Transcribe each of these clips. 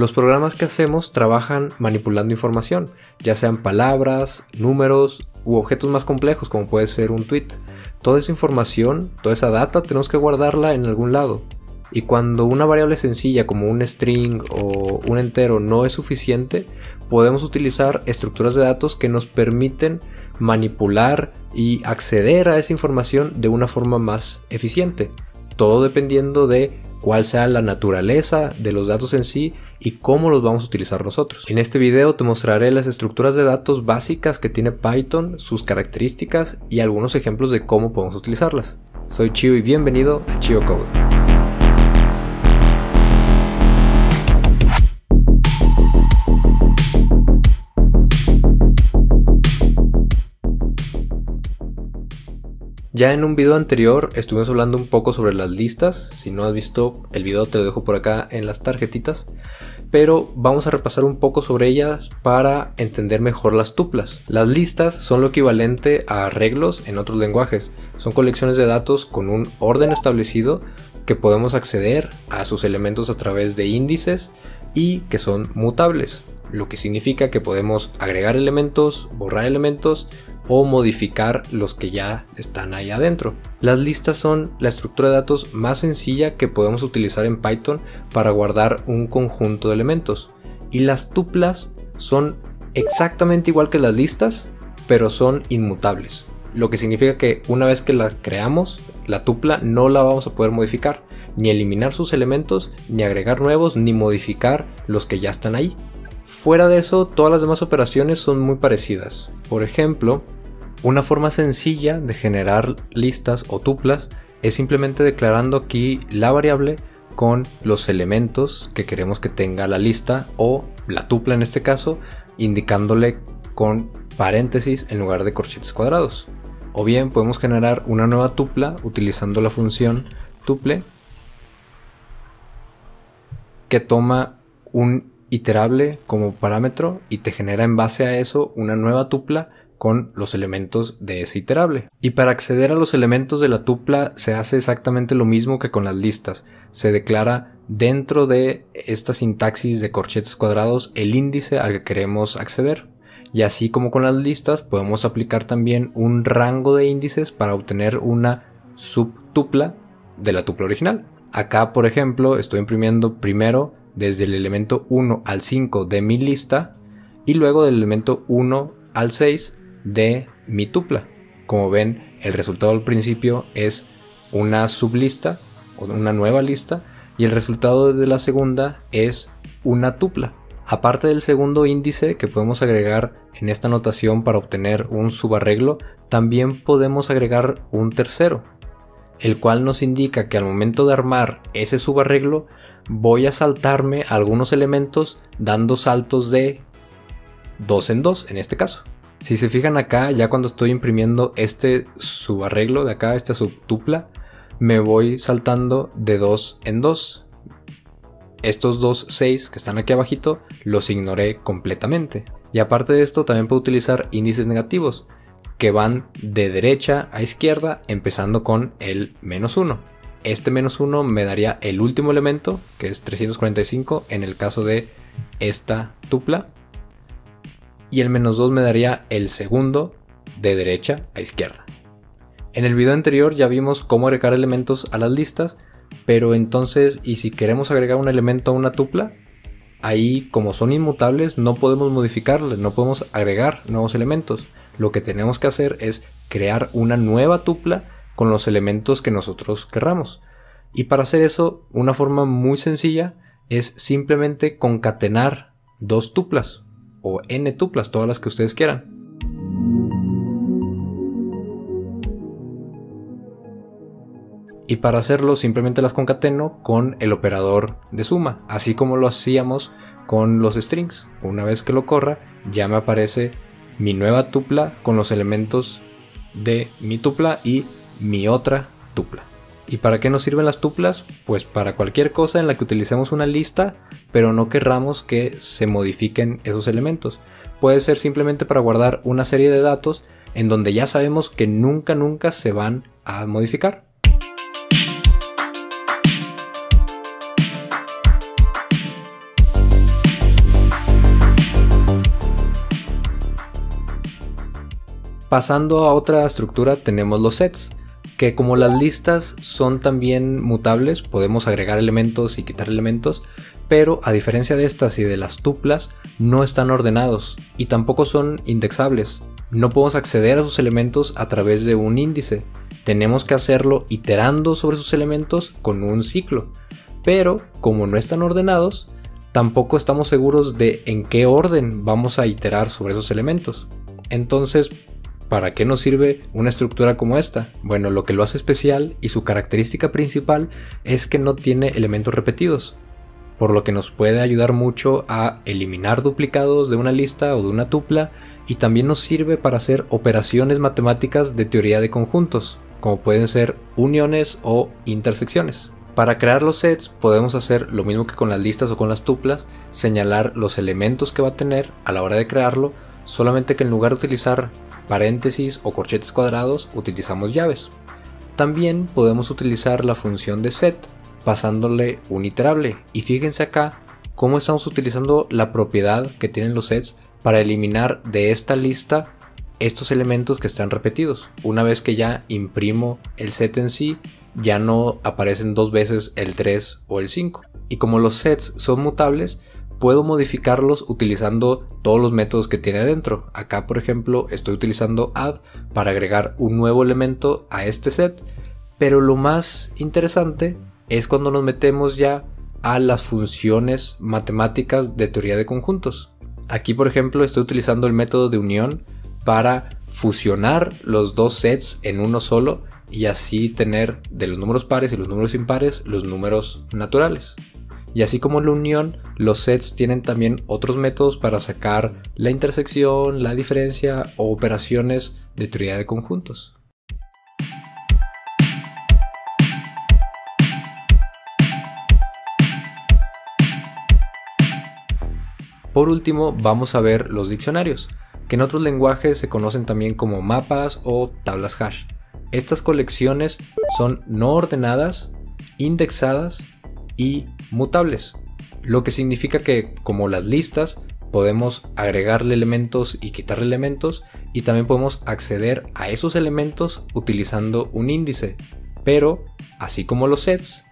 Los programas que hacemos trabajan manipulando información, ya sean palabras, números u objetos más complejos como puede ser un tweet. Toda esa información, toda esa data tenemos que guardarla en algún lado. Y cuando una variable sencilla como un string o un entero no es suficiente, podemos utilizar estructuras de datos que nos permiten manipular y acceder a esa información de una forma más eficiente. Todo dependiendo de cuál sea la naturaleza de los datos en sí y cómo los vamos a utilizar nosotros. En este video te mostraré las estructuras de datos básicas que tiene Python, sus características y algunos ejemplos de cómo podemos utilizarlas. Soy Chio y bienvenido a Chio Code. Ya en un video anterior estuvimos hablando un poco sobre las listas. Si no has visto el video te lo dejo por acá en las tarjetitas. Pero vamos a repasar un poco sobre ellas para entender mejor las tuplas. Las listas son lo equivalente a arreglos en otros lenguajes. Son colecciones de datos con un orden establecido que podemos acceder a sus elementos a través de índices y que son mutables lo que significa que podemos agregar elementos, borrar elementos o modificar los que ya están ahí adentro. Las listas son la estructura de datos más sencilla que podemos utilizar en Python para guardar un conjunto de elementos. Y las tuplas son exactamente igual que las listas, pero son inmutables. Lo que significa que una vez que la creamos, la tupla no la vamos a poder modificar, ni eliminar sus elementos, ni agregar nuevos, ni modificar los que ya están ahí. Fuera de eso, todas las demás operaciones son muy parecidas. Por ejemplo, una forma sencilla de generar listas o tuplas es simplemente declarando aquí la variable con los elementos que queremos que tenga la lista o la tupla en este caso, indicándole con paréntesis en lugar de corchetes cuadrados. O bien podemos generar una nueva tupla utilizando la función tuple que toma un iterable como parámetro y te genera en base a eso una nueva tupla con los elementos de ese iterable. Y para acceder a los elementos de la tupla se hace exactamente lo mismo que con las listas. Se declara dentro de esta sintaxis de corchetes cuadrados el índice al que queremos acceder. Y así como con las listas podemos aplicar también un rango de índices para obtener una subtupla de la tupla original. Acá, por ejemplo, estoy imprimiendo primero desde el elemento 1 al 5 de mi lista y luego del elemento 1 al 6 de mi tupla. Como ven, el resultado al principio es una sublista o una nueva lista y el resultado de la segunda es una tupla. Aparte del segundo índice que podemos agregar en esta notación para obtener un subarreglo, también podemos agregar un tercero, el cual nos indica que al momento de armar ese subarreglo voy a saltarme algunos elementos dando saltos de 2 en 2 en este caso. Si se fijan acá, ya cuando estoy imprimiendo este subarreglo de acá, esta subtupla, me voy saltando de 2 en 2. Estos dos 6 que están aquí abajito los ignoré completamente. Y aparte de esto también puedo utilizar índices negativos que van de derecha a izquierda empezando con el menos 1. Este menos 1 me daría el último elemento que es 345 en el caso de esta tupla y el menos 2 me daría el segundo de derecha a izquierda. En el video anterior ya vimos cómo agregar elementos a las listas, pero entonces, ¿y si queremos agregar un elemento a una tupla? Ahí, como son inmutables, no podemos modificarle, no podemos agregar nuevos elementos. Lo que tenemos que hacer es crear una nueva tupla con los elementos que nosotros querramos. Y para hacer eso, una forma muy sencilla es simplemente concatenar dos tuplas o n tuplas, todas las que ustedes quieran. Y para hacerlo simplemente las concateno con el operador de suma, así como lo hacíamos con los strings. Una vez que lo corra, ya me aparece mi nueva tupla con los elementos de mi tupla y mi otra tupla. ¿Y para qué nos sirven las tuplas? Pues para cualquier cosa en la que utilicemos una lista, pero no querramos que se modifiquen esos elementos. Puede ser simplemente para guardar una serie de datos en donde ya sabemos que nunca, nunca se van a modificar. Pasando a otra estructura tenemos los sets que como las listas son también mutables, podemos agregar elementos y quitar elementos, pero a diferencia de estas y de las tuplas, no están ordenados y tampoco son indexables. No podemos acceder a sus elementos a través de un índice, tenemos que hacerlo iterando sobre sus elementos con un ciclo, pero como no están ordenados, tampoco estamos seguros de en qué orden vamos a iterar sobre esos elementos. Entonces, ¿Para qué nos sirve una estructura como esta? Bueno, lo que lo hace especial y su característica principal es que no tiene elementos repetidos, por lo que nos puede ayudar mucho a eliminar duplicados de una lista o de una tupla y también nos sirve para hacer operaciones matemáticas de teoría de conjuntos, como pueden ser uniones o intersecciones. Para crear los sets podemos hacer lo mismo que con las listas o con las tuplas, señalar los elementos que va a tener a la hora de crearlo, solamente que en lugar de utilizar paréntesis o corchetes cuadrados utilizamos llaves. También podemos utilizar la función de set pasándole un iterable y fíjense acá cómo estamos utilizando la propiedad que tienen los sets para eliminar de esta lista estos elementos que están repetidos. Una vez que ya imprimo el set en sí, ya no aparecen dos veces el 3 o el 5. Y como los sets son mutables, puedo modificarlos utilizando todos los métodos que tiene adentro. Acá, por ejemplo, estoy utilizando add para agregar un nuevo elemento a este set, pero lo más interesante es cuando nos metemos ya a las funciones matemáticas de teoría de conjuntos. Aquí, por ejemplo, estoy utilizando el método de unión para fusionar los dos sets en uno solo y así tener de los números pares y los números impares los números naturales. Y así como la unión, los sets tienen también otros métodos para sacar la intersección, la diferencia o operaciones de teoría de conjuntos. Por último, vamos a ver los diccionarios, que en otros lenguajes se conocen también como mapas o tablas hash. Estas colecciones son no ordenadas, indexadas y mutables, lo que significa que como las listas podemos agregarle elementos y quitarle elementos y también podemos acceder a esos elementos utilizando un índice, pero así como los sets,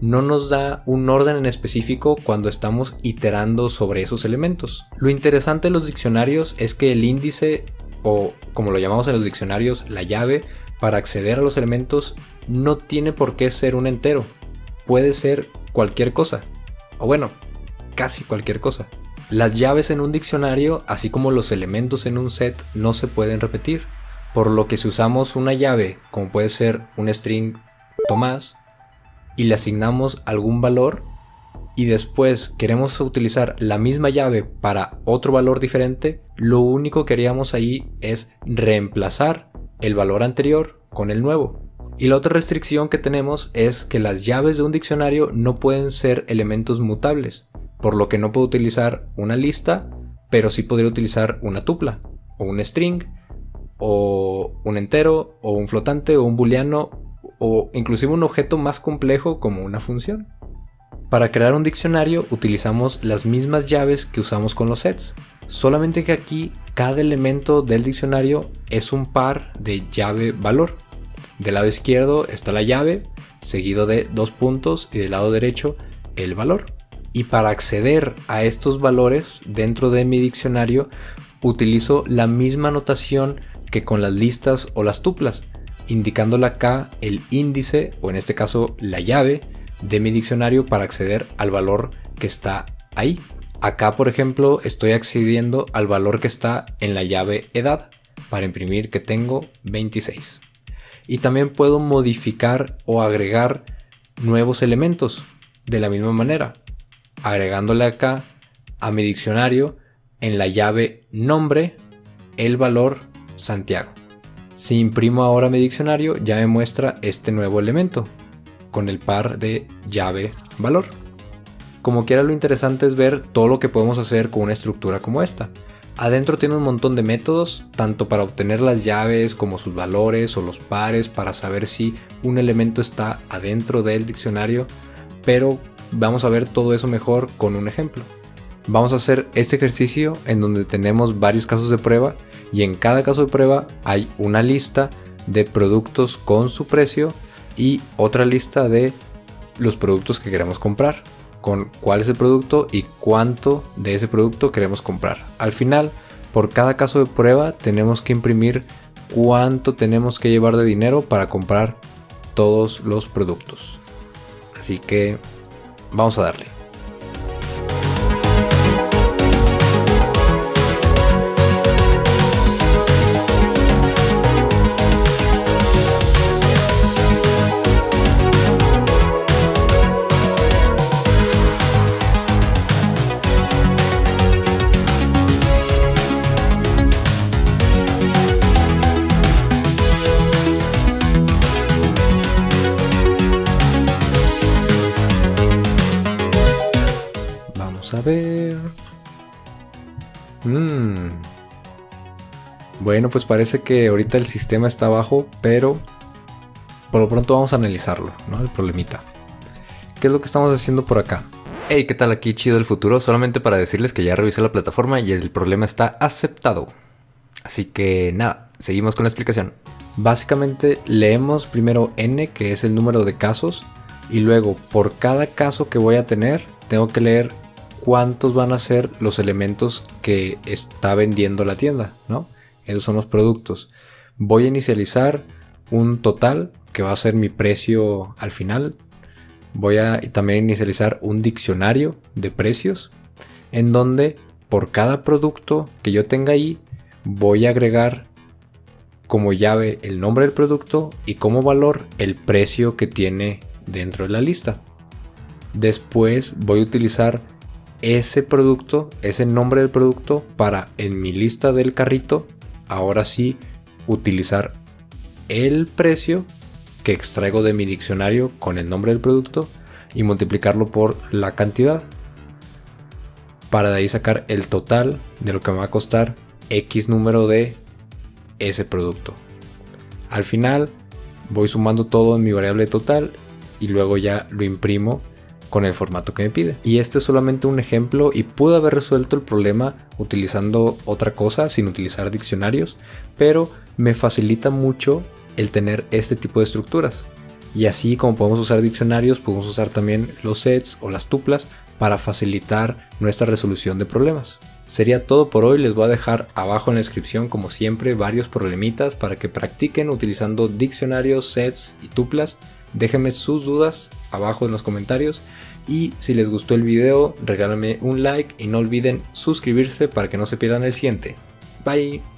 no nos da un orden en específico cuando estamos iterando sobre esos elementos. Lo interesante de los diccionarios es que el índice, o como lo llamamos en los diccionarios, la llave, para acceder a los elementos no tiene por qué ser un entero. Puede ser cualquier cosa. O bueno, casi cualquier cosa. Las llaves en un diccionario, así como los elementos en un set, no se pueden repetir. Por lo que si usamos una llave, como puede ser un string Tomás, y le asignamos algún valor, y después queremos utilizar la misma llave para otro valor diferente, lo único que haríamos ahí es reemplazar el valor anterior con el nuevo. Y la otra restricción que tenemos es que las llaves de un diccionario no pueden ser elementos mutables, por lo que no puedo utilizar una lista, pero sí podría utilizar una tupla, o un string, o un entero, o un flotante, o un booleano, o inclusive un objeto más complejo como una función. Para crear un diccionario utilizamos las mismas llaves que usamos con los sets, solamente que aquí cada elemento del diccionario es un par de llave valor. Del lado izquierdo está la llave, seguido de dos puntos y del lado derecho el valor. Y para acceder a estos valores dentro de mi diccionario utilizo la misma notación que con las listas o las tuplas, indicándole acá el índice o en este caso la llave de mi diccionario para acceder al valor que está ahí. Acá por ejemplo estoy accediendo al valor que está en la llave edad para imprimir que tengo 26 y también puedo modificar o agregar nuevos elementos de la misma manera, agregándole acá a mi diccionario en la llave nombre el valor Santiago. Si imprimo ahora mi diccionario ya me muestra este nuevo elemento con el par de llave valor. Como quiera lo interesante es ver todo lo que podemos hacer con una estructura como esta. Adentro tiene un montón de métodos, tanto para obtener las llaves como sus valores o los pares para saber si un elemento está adentro del diccionario, pero vamos a ver todo eso mejor con un ejemplo. Vamos a hacer este ejercicio en donde tenemos varios casos de prueba y en cada caso de prueba hay una lista de productos con su precio y otra lista de los productos que queremos comprar, con cuál es el producto y cuánto de ese producto queremos comprar. Al final, por cada caso de prueba tenemos que imprimir cuánto tenemos que llevar de dinero para comprar todos los productos. Así que vamos a darle. Mm. Bueno, pues parece que ahorita el sistema está abajo, pero por lo pronto vamos a analizarlo, ¿no? El problemita. ¿Qué es lo que estamos haciendo por acá? Hey, ¿qué tal aquí Chido el Futuro? Solamente para decirles que ya revisé la plataforma y el problema está aceptado. Así que nada, seguimos con la explicación. Básicamente leemos primero n, que es el número de casos, y luego por cada caso que voy a tener, tengo que leer cuántos van a ser los elementos que está vendiendo la tienda, ¿no? Esos son los productos. Voy a inicializar un total que va a ser mi precio al final. Voy a también inicializar un diccionario de precios en donde por cada producto que yo tenga ahí voy a agregar como llave el nombre del producto y como valor el precio que tiene dentro de la lista. Después voy a utilizar ese producto, ese nombre del producto para en mi lista del carrito, ahora sí utilizar el precio que extraigo de mi diccionario con el nombre del producto y multiplicarlo por la cantidad para de ahí sacar el total de lo que me va a costar X número de ese producto. Al final voy sumando todo en mi variable total y luego ya lo imprimo con el formato que me pide. Y este es solamente un ejemplo y pude haber resuelto el problema utilizando otra cosa sin utilizar diccionarios, pero me facilita mucho el tener este tipo de estructuras. Y así como podemos usar diccionarios, podemos usar también los sets o las tuplas para facilitar nuestra resolución de problemas. Sería todo por hoy, les voy a dejar abajo en la descripción como siempre varios problemitas para que practiquen utilizando diccionarios, sets y tuplas. Déjenme sus dudas abajo en los comentarios y si les gustó el video regálenme un like y no olviden suscribirse para que no se pierdan el siguiente. Bye.